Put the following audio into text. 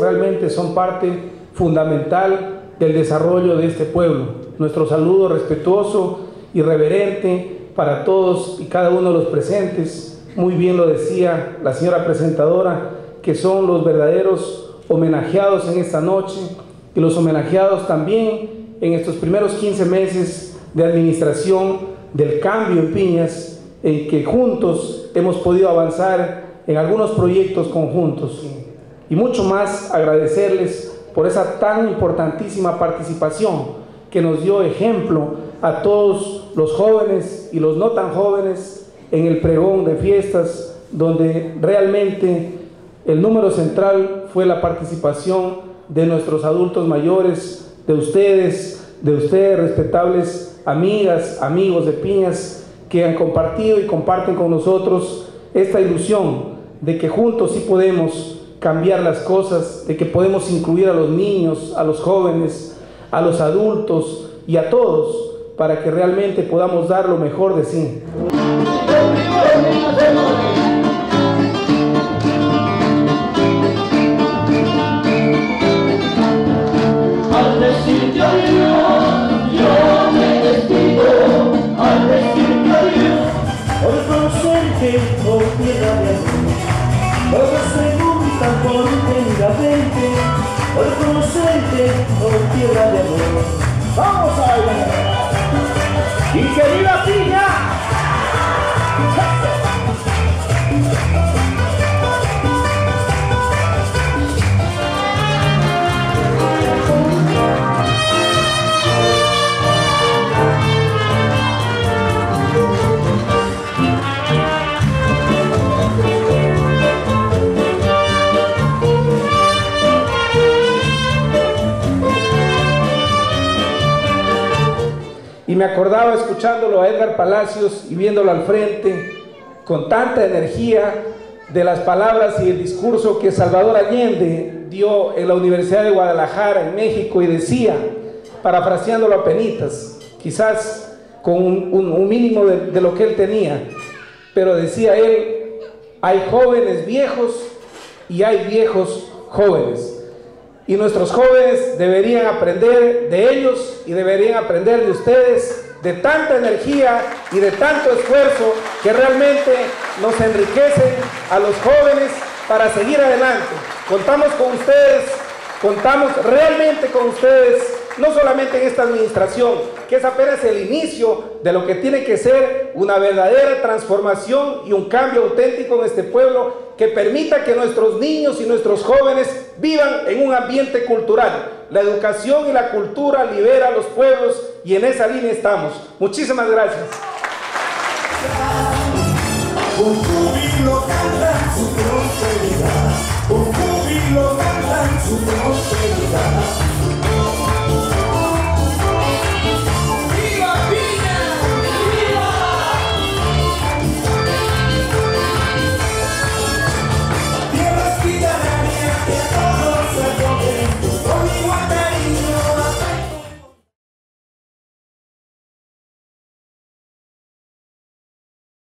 realmente son parte fundamental del desarrollo de este pueblo. Nuestro saludo respetuoso y reverente para todos y cada uno de los presentes. Muy bien lo decía la señora presentadora, que son los verdaderos homenajeados en esta noche y los homenajeados también en estos primeros 15 meses de administración del cambio en Piñas, en que juntos hemos podido avanzar en algunos proyectos conjuntos. Y mucho más agradecerles por esa tan importantísima participación que nos dio ejemplo a todos los jóvenes y los no tan jóvenes en el pregón de fiestas, donde realmente el número central fue la participación de nuestros adultos mayores, de ustedes, de ustedes respetables amigas, amigos de Piñas, que han compartido y comparten con nosotros esta ilusión de que juntos sí podemos cambiar las cosas, de que podemos incluir a los niños, a los jóvenes, a los adultos y a todos para que realmente podamos dar lo mejor de sí. Intensamente, por conocerte por tierra de amor. ¡Vamos a bailar! ¡Y que viva Y me acordaba escuchándolo a Edgar Palacios y viéndolo al frente con tanta energía de las palabras y el discurso que Salvador Allende dio en la Universidad de Guadalajara, en México, y decía, parafraseándolo a penitas, quizás con un, mínimo de, de lo que él tenía, pero decía él, hay jóvenes viejos y hay viejos jóvenes. Y nuestros jóvenes deberían aprender de ellos y deberían aprender de ustedes de tanta energía y de tanto esfuerzo que realmente nos enriquecen a los jóvenes para seguir adelante. Contamos con ustedes, contamos realmente con ustedes, no solamente en esta administración, que es apenas el inicio de lo que tiene que ser una verdadera transformación y un cambio auténtico en este pueblo que permita que nuestros niños y nuestros jóvenes vivan en un ambiente cultural. La educación y la cultura libera a los pueblos y en esa línea estamos. Muchísimas gracias.